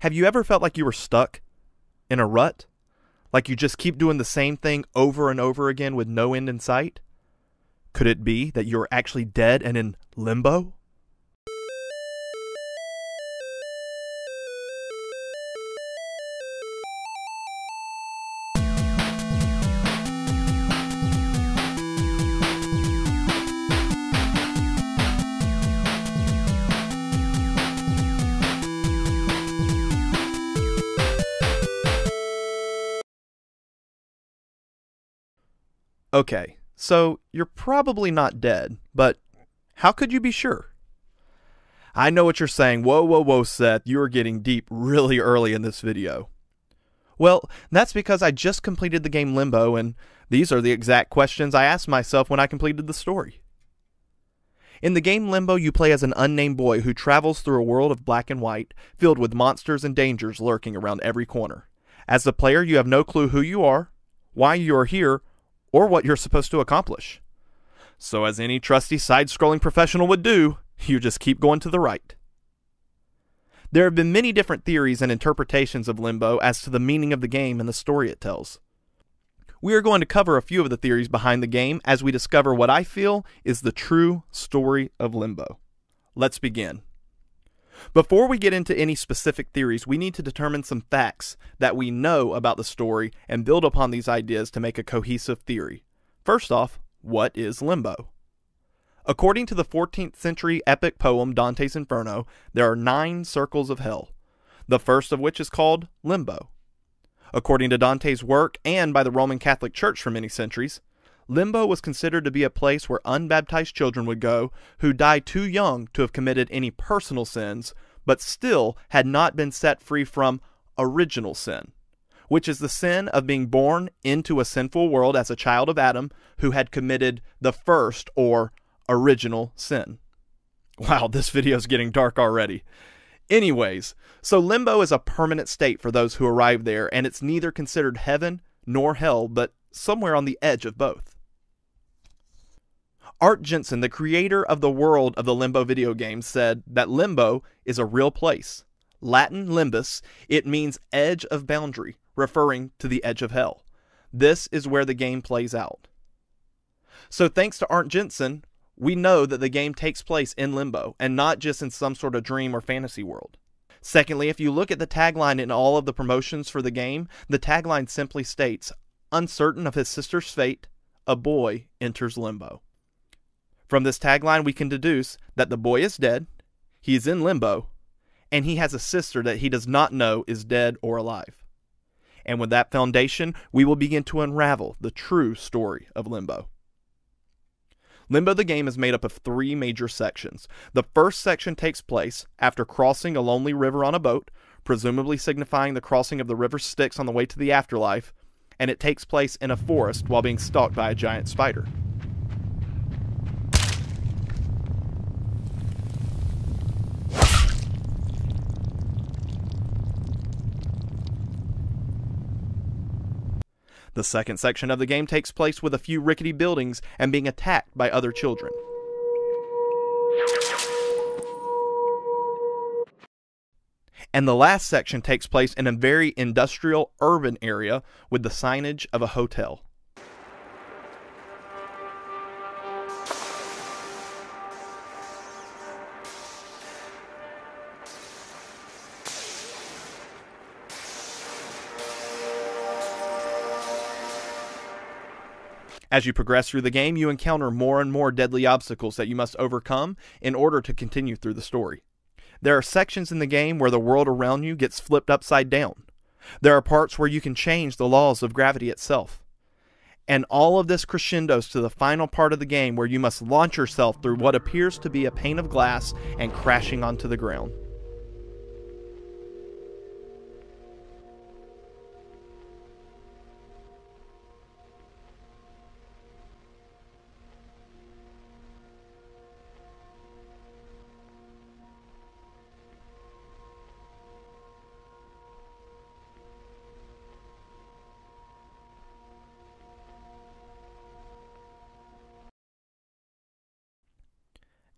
Have you ever felt like you were stuck in a rut? Like you just keep doing the same thing over and over again with no end in sight? Could it be that you're actually dead and in limbo? Okay, so you're probably not dead, but how could you be sure? I know what you're saying. Whoa, whoa, whoa, Seth, you're getting deep really early in this video. Well, that's because I just completed the game Limbo, and these are the exact questions I asked myself when I completed the story. In the game Limbo, you play as an unnamed boy who travels through a world of black and white, filled with monsters and dangers lurking around every corner. As the player, you have no clue who you are, why you are here, or what you're supposed to accomplish. So, as any trusty side scrolling professional would do, you just keep going to the right. There have been many different theories and interpretations of Limbo as to the meaning of the game and the story it tells. We are going to cover a few of the theories behind the game as we discover what I feel is the true story of Limbo. Let's begin. Before we get into any specific theories, we need to determine some facts that we know about the story and build upon these ideas to make a cohesive theory. First off, what is limbo? According to the 14th century epic poem Dante's Inferno, there are nine circles of hell, the first of which is called limbo. According to Dante's work and by the Roman Catholic Church for many centuries, Limbo was considered to be a place where unbaptized children would go who died too young to have committed any personal sins, but still had not been set free from original sin, which is the sin of being born into a sinful world as a child of Adam who had committed the first or original sin. Wow, this video is getting dark already. Anyways, so limbo is a permanent state for those who arrive there, and it's neither considered heaven nor hell, but somewhere on the edge of both. Arnt Jensen, the creator of the world of the Limbo video game, said that Limbo is a real place. Latin limbus, it means edge of boundary, referring to the edge of hell. This is where the game plays out. So, thanks to Arnt Jensen, we know that the game takes place in limbo and not just in some sort of dream or fantasy world. Secondly, if you look at the tagline in all of the promotions for the game, the tagline simply states Uncertain of his sister's fate, a boy enters limbo. From this tagline, we can deduce that the boy is dead, he is in limbo, and he has a sister that he does not know is dead or alive. And with that foundation, we will begin to unravel the true story of Limbo. Limbo the game is made up of three major sections. The first section takes place after crossing a lonely river on a boat, presumably signifying the crossing of the river Styx on the way to the afterlife, and it takes place in a forest while being stalked by a giant spider. The second section of the game takes place with a few rickety buildings and being attacked by other children. And the last section takes place in a very industrial urban area with the signage of a hotel. As you progress through the game, you encounter more and more deadly obstacles that you must overcome in order to continue through the story. There are sections in the game where the world around you gets flipped upside down. There are parts where you can change the laws of gravity itself. And all of this crescendos to the final part of the game where you must launch yourself through what appears to be a pane of glass and crashing onto the ground.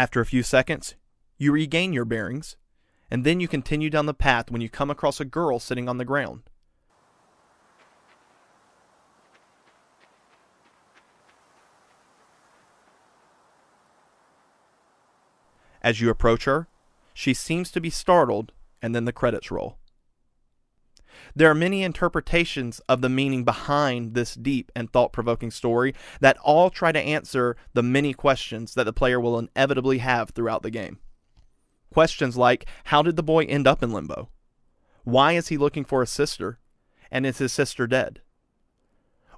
After a few seconds, you regain your bearings, and then you continue down the path when you come across a girl sitting on the ground. As you approach her, she seems to be startled, and then the credits roll. There are many interpretations of the meaning behind this deep and thought provoking story that all try to answer the many questions that the player will inevitably have throughout the game. Questions like How did the boy end up in limbo? Why is he looking for his sister? And is his sister dead?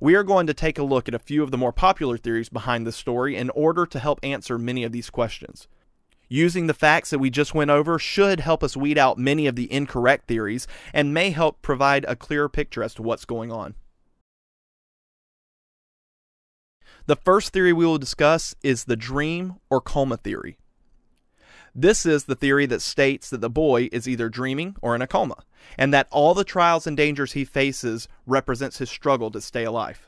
We are going to take a look at a few of the more popular theories behind this story in order to help answer many of these questions. Using the facts that we just went over should help us weed out many of the incorrect theories and may help provide a clearer picture as to what's going on. The first theory we will discuss is the dream or coma theory. This is the theory that states that the boy is either dreaming or in a coma, and that all the trials and dangers he faces represents his struggle to stay alive.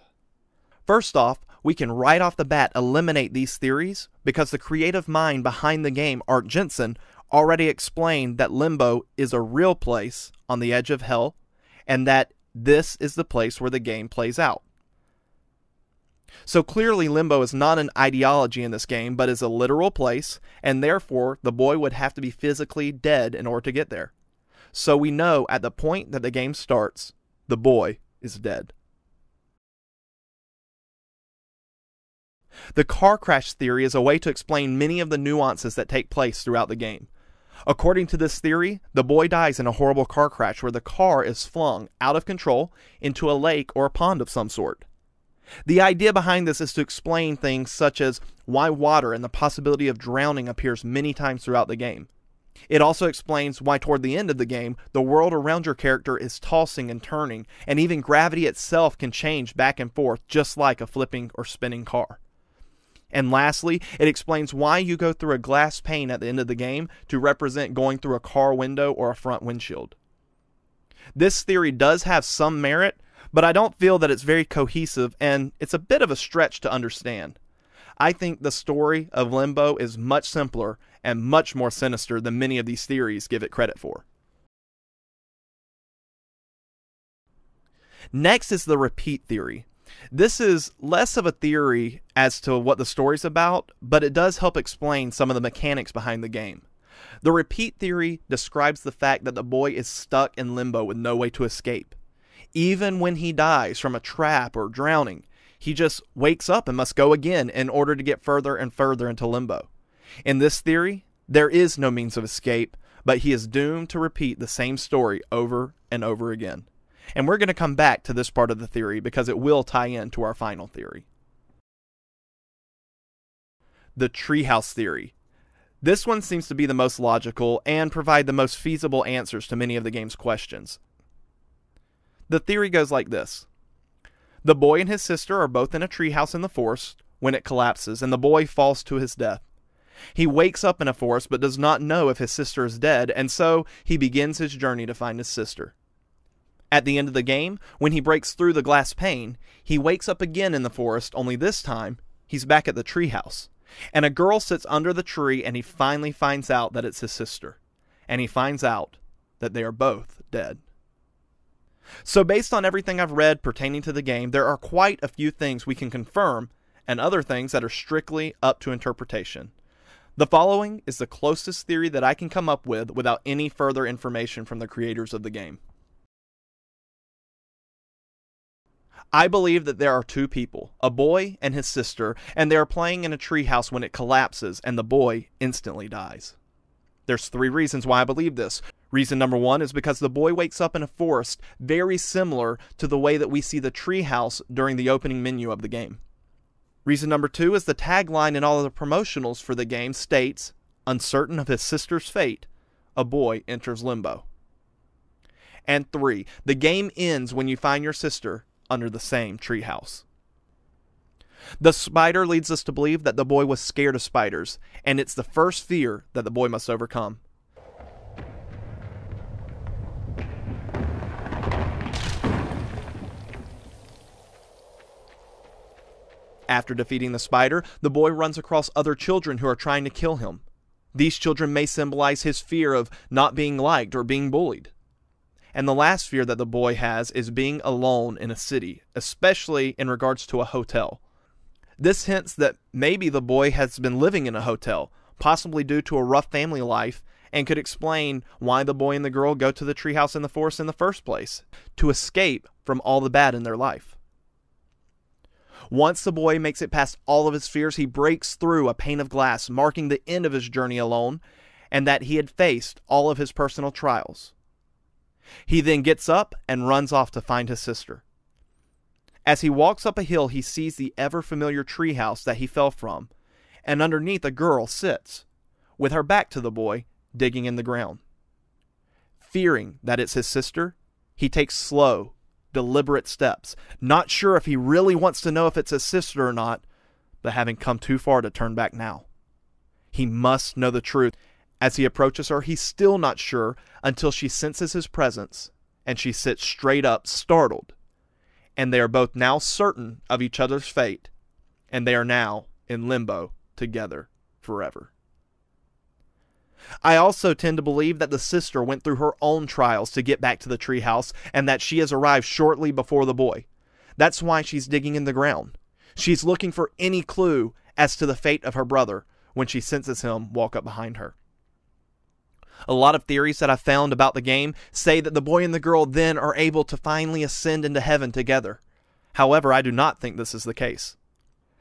First off, we can right off the bat eliminate these theories because the creative mind behind the game, Arnt Jensen, already explained that Limbo is a real place on the edge of hell and that this is the place where the game plays out. So clearly, Limbo is not an ideology in this game, but is a literal place, and therefore the boy would have to be physically dead in order to get there. So we know at the point that the game starts, the boy is dead. The car crash theory is a way to explain many of the nuances that take place throughout the game. According to this theory, the boy dies in a horrible car crash where the car is flung out of control into a lake or a pond of some sort. The idea behind this is to explain things such as why water and the possibility of drowning appears many times throughout the game. It also explains why, toward the end of the game, the world around your character is tossing and turning, and even gravity itself can change back and forth just like a flipping or spinning car. And lastly, it explains why you go through a glass pane at the end of the game to represent going through a car window or a front windshield. This theory does have some merit, but I don't feel that it's very cohesive and it's a bit of a stretch to understand. I think the story of Limbo is much simpler and much more sinister than many of these theories give it credit for. Next is the repeat theory. This is less of a theory as to what the story's about, but it does help explain some of the mechanics behind the game. The repeat theory describes the fact that the boy is stuck in limbo with no way to escape. Even when he dies from a trap or drowning, he just wakes up and must go again in order to get further and further into limbo. In this theory, there is no means of escape, but he is doomed to repeat the same story over and over again. And we're going to come back to this part of the theory because it will tie into our final theory. The treehouse theory. This one seems to be the most logical and provide the most feasible answers to many of the game's questions. The theory goes like this The boy and his sister are both in a treehouse in the forest when it collapses, and the boy falls to his death. He wakes up in a forest but does not know if his sister is dead, and so he begins his journey to find his sister. At the end of the game, when he breaks through the glass pane, he wakes up again in the forest, only this time, he's back at the treehouse. And a girl sits under the tree, and he finally finds out that it's his sister. And he finds out that they are both dead. So, based on everything I've read pertaining to the game, there are quite a few things we can confirm, and other things that are strictly up to interpretation. The following is the closest theory that I can come up with without any further information from the creators of the game. I believe that there are two people, a boy and his sister, and they are playing in a treehouse when it collapses and the boy instantly dies. There's three reasons why I believe this. Reason number one is because the boy wakes up in a forest very similar to the way that we see the treehouse during the opening menu of the game. Reason number two is the tagline in all of the promotionals for the game states, uncertain of his sister's fate, a boy enters limbo. And three, the game ends when you find your sister under the same treehouse. The spider leads us to believe that the boy was scared of spiders, and it's the first fear that the boy must overcome. After defeating the spider, the boy runs across other children who are trying to kill him. These children may symbolize his fear of not being liked or being bullied. And the last fear that the boy has is being alone in a city, especially in regards to a hotel. This hints that maybe the boy has been living in a hotel, possibly due to a rough family life, and could explain why the boy and the girl go to the treehouse in the forest in the first place to escape from all the bad in their life. Once the boy makes it past all of his fears, he breaks through a pane of glass, marking the end of his journey alone, and that he had faced all of his personal trials. He then gets up and runs off to find his sister. As he walks up a hill, he sees the ever familiar treehouse that he fell from, and underneath a girl sits, with her back to the boy, digging in the ground. Fearing that it's his sister, he takes slow, deliberate steps, not sure if he really wants to know if it's his sister or not, but having come too far to turn back now. He must know the truth. As he approaches her, he's still not sure until she senses his presence and she sits straight up, startled. And they are both now certain of each other's fate, and they are now in limbo together forever. I also tend to believe that the sister went through her own trials to get back to the treehouse and that she has arrived shortly before the boy. That's why she's digging in the ground. She's looking for any clue as to the fate of her brother when she senses him walk up behind her. A lot of theories that I've found about the game say that the boy and the girl then are able to finally ascend into heaven together. However, I do not think this is the case.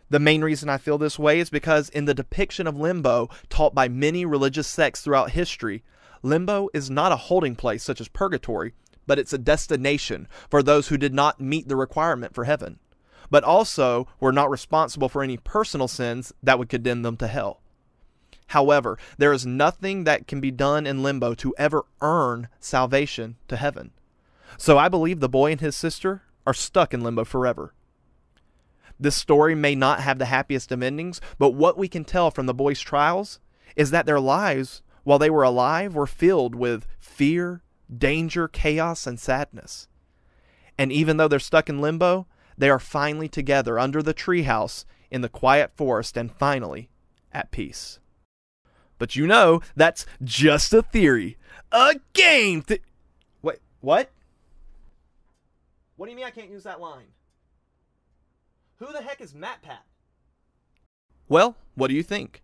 The main reason I feel this way is because in the depiction of limbo taught by many religious sects throughout history, limbo is not a holding place such as purgatory, but it's a destination for those who did not meet the requirement for heaven, but also were not responsible for any personal sins that would condemn them to hell. However, there is nothing that can be done in limbo to ever earn salvation to heaven. So I believe the boy and his sister are stuck in limbo forever. This story may not have the happiest of endings, but what we can tell from the boys' trials is that their lives, while they were alive, were filled with fear, danger, chaos, and sadness. And even though they're stuck in limbo, they are finally together under the treehouse in the quiet forest and finally at peace. But you know, that's just a theory. A game! Th- Wait, what? What do you mean I can't use that line? Who the heck is MatPat? Well, what do you think?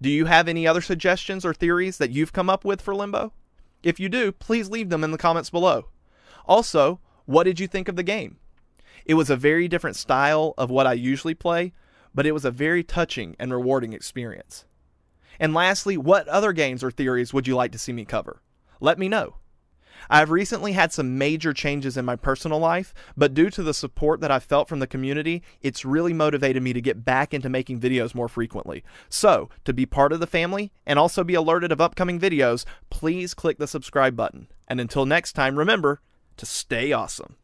Do you have any other suggestions or theories that you've come up with for Limbo? If you do, please leave them in the comments below. Also, what did you think of the game? It was a very different style of what I usually play, but it was a very touching and rewarding experience. And lastly, what other games or theories would you like to see me cover? Let me know. I've recently had some major changes in my personal life, but due to the support that I've felt from the community, it's really motivated me to get back into making videos more frequently. So, to be part of the family and also be alerted of upcoming videos, please click the subscribe button. And until next time, remember to stay awesome.